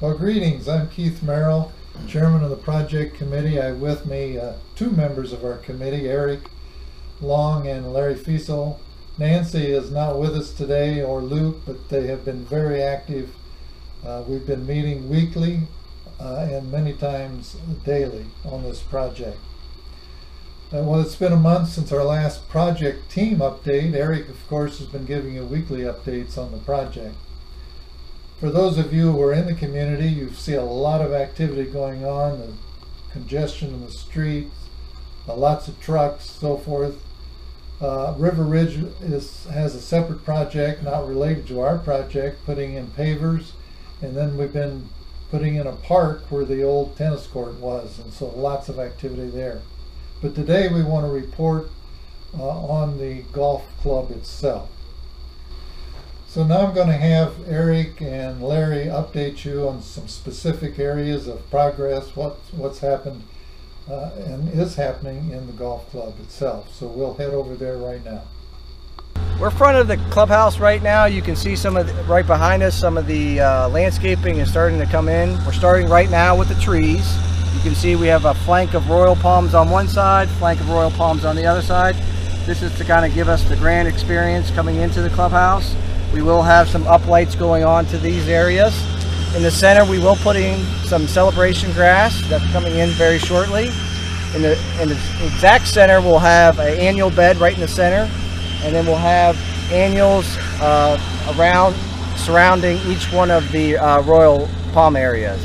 Well, greetings. I'm Keith Merrill, Chairman of the Project Committee. I have with me uh, two members of our committee, Eric Long and Larry Fiesel. Nancy is not with us today, or Luke, but they have been very active. Uh, we've been meeting weekly uh, and many times daily on this project. Uh, well, it's been a month since our last project team update. Eric, of course, has been giving you weekly updates on the project. For those of you who are in the community, you see a lot of activity going on, the congestion in the streets, lots of trucks, so forth. Uh, River Ridge is, has a separate project, not related to our project, putting in pavers, and then we've been putting in a park where the old tennis court was, and so lots of activity there. But today we want to report uh, on the golf club itself. So now I'm going to have Eric and Larry update you on some specific areas of progress, what, what's happened uh, and is happening in the golf club itself. So we'll head over there right now. We're in front of the clubhouse right now. You can see some of the, right behind us, some of the uh, landscaping is starting to come in. We're starting right now with the trees. You can see we have a flank of royal palms on one side, flank of royal palms on the other side. This is to kind of give us the grand experience coming into the clubhouse. We will have some uplights going on to these areas. In the center, we will put in some celebration grass that's coming in very shortly. In the, in the exact center, we'll have an annual bed right in the center, and then we'll have annuals uh, around surrounding each one of the uh, royal palm areas.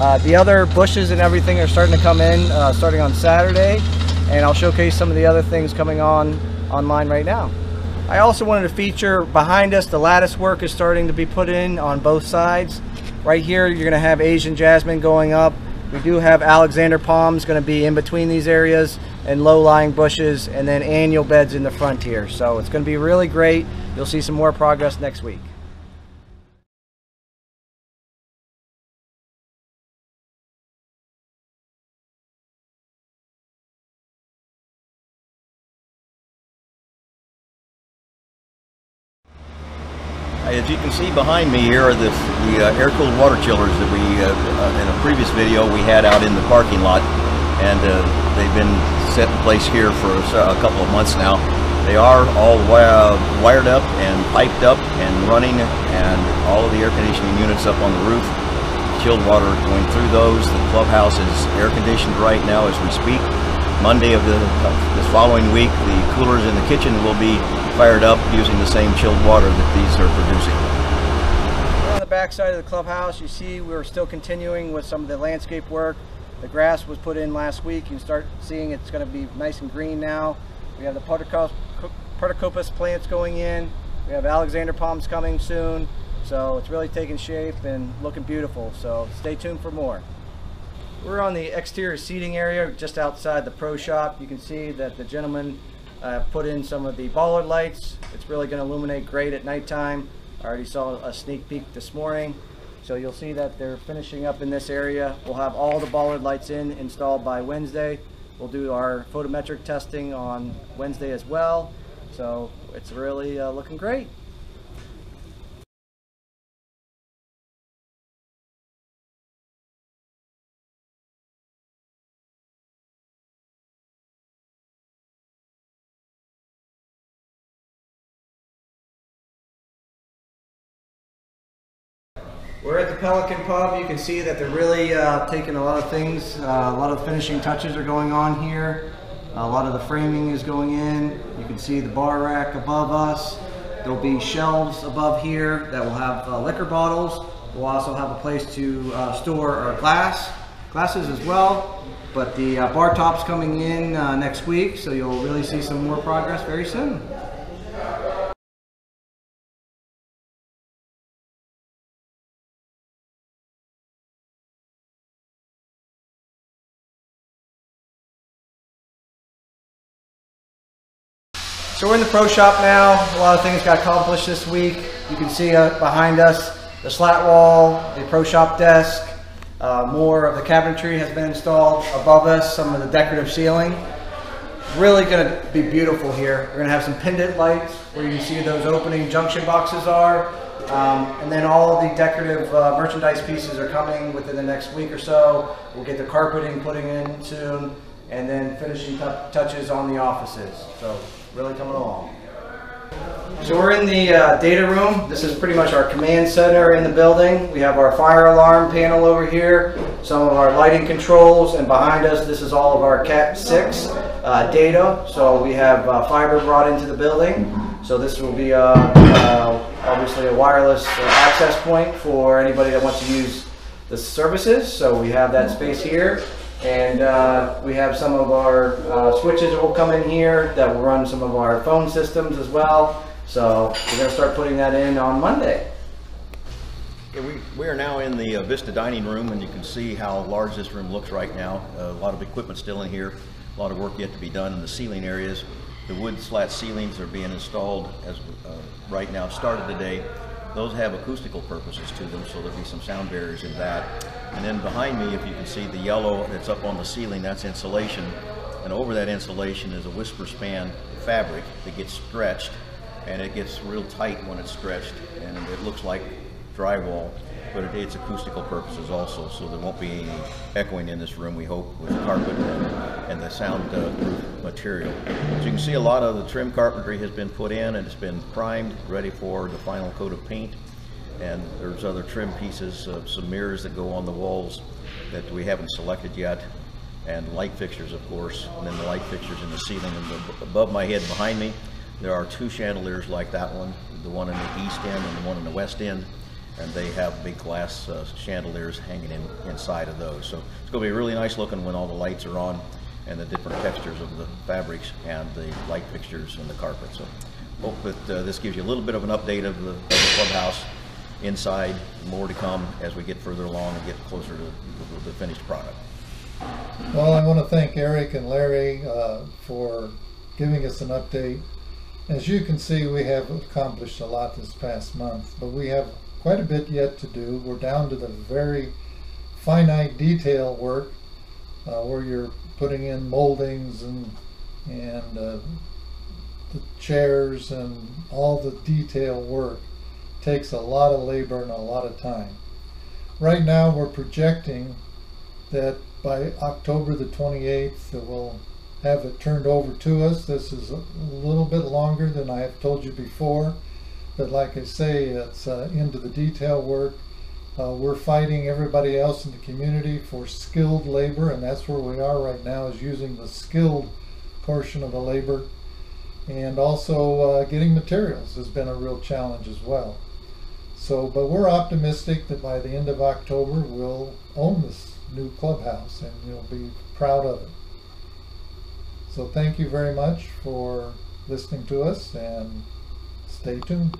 Uh, the other bushes and everything are starting to come in uh, starting on Saturday, and I'll showcase some of the other things coming on online right now. I also wanted to feature behind us the lattice work is starting to be put in on both sides. Right here you're going to have Asian jasmine going up. We do have Alexander palms going to be in between these areas and low-lying bushes and then annual beds in the front here. So it's going to be really great. You'll see some more progress next week. As you can see behind me here are the, the uh, air-cooled water chillers that we, uh, uh, in a previous video, we had out in the parking lot. And uh, they've been set in place here for a couple of months now. They are all wired up and piped up and running and all of the air conditioning units up on the roof. Chilled water going through those. The clubhouse is air conditioned right now as we speak. Monday of the this following week, the coolers in the kitchen will be fired up using the same chilled water that these are producing. We're on the back side of the clubhouse. You see we're still continuing with some of the landscape work. The grass was put in last week. You start seeing it's going to be nice and green now. We have the Podocarpus plants going in. We have Alexander palms coming soon. So it's really taking shape and looking beautiful. So stay tuned for more. We're on the exterior seating area just outside the pro shop. You can see that the gentleman uh, put in some of the bollard lights. It's really going to illuminate great at nighttime. I already saw a sneak peek this morning. So you'll see that they're finishing up in this area. We'll have all the bollard lights in installed by Wednesday. We'll do our photometric testing on Wednesday as well. So it's really uh, looking great. We're at the Pelican Pub. You can see that they're really uh, taking a lot of things. Uh, a lot of finishing touches are going on here. A lot of the framing is going in. You can see the bar rack above us. There'll be shelves above here that will have uh, liquor bottles. We'll also have a place to uh, store our glass, glasses as well. But the uh, bar top's coming in uh, next week, so you'll really see some more progress very soon. So we're in the pro shop now. A lot of things got accomplished this week. You can see uh, behind us the slat wall, the pro shop desk. Uh, more of the cabinetry has been installed above us, some of the decorative ceiling. Really going to be beautiful here. We're to have some pendant lights where you can see those opening junction boxes are. Um, and then all the decorative uh, merchandise pieces are coming within the next week or so. We'll get the carpeting putting in soon, and then finishing touches on the offices. So really coming along. So we're in the uh, data room. This is pretty much our command center in the building. We have our fire alarm panel over here, some of our lighting controls, and behind us, this is all of our Cat 6 uh, data. So we have uh, fiber brought into the building. So this will be uh, uh, obviously a wireless uh, access point for anybody that wants to use the services. So we have that space here. And uh, we have some of our uh, switches that will come in here that will run some of our phone systems as well. So we're going to start putting that in on Monday. Okay, we, we are now in the uh, Vista Dining Room, and you can see how large this room looks right now. a lot of equipment still in here, a lot of work yet to be done in the ceiling areas. The wood slat ceilings are being installed as uh, right now, started today. Those have acoustical purposes to them, so there'll be some sound barriers in that. And then behind me, if you can see the yellow that's up on the ceiling, that's insulation. And over that insulation is a whisper span fabric that gets stretched, and it gets real tight when it's stretched, and it looks like drywall, but it, it's acoustical purposes also, so there won't be any echoing in this room, we hope, with carpet and, and the sound uh, material. As you can see a lot of the trim carpentry has been put in and it's been primed, ready for the final coat of paint. And there's other trim pieces, some mirrors that go on the walls that we haven't selected yet, and light fixtures, of course, and then the light fixtures in the ceiling. And above my head behind me, there are two chandeliers like that one, the one in the east end and the one in the west end, and they have big glass uh, chandeliers hanging in, inside of those. So it's going to be really nice looking when all the lights are on and the different textures of the fabrics and the light fixtures and the carpet. So hope that uh, this gives you a little bit of an update of the, of the clubhouse inside. More to come as we get further along and get closer to the, finished product. Well, I want to thank Eric and Larry uh, for giving us an update. As you can see, we have accomplished a lot this past month, but we have quite a bit yet to do. We're down to the very finite detail work uh, where you're putting in moldings and and uh, the chairs and all the detail work takes a lot of labor and a lot of time. Right now, we're projecting that by October the 28th, that we'll have it turned over to us. This is a little bit longer than I have told you before, but like I say, it's uh, into the detail work. Uh, we're fighting everybody else in the community for skilled labor, and that's where we are right now, is using the skilled portion of the labor. And also uh, getting materials has been a real challenge as well. So, but we're optimistic that by the end of October, we'll own this new clubhouse and you'll be proud of it. So thank you very much for listening to us and stay tuned.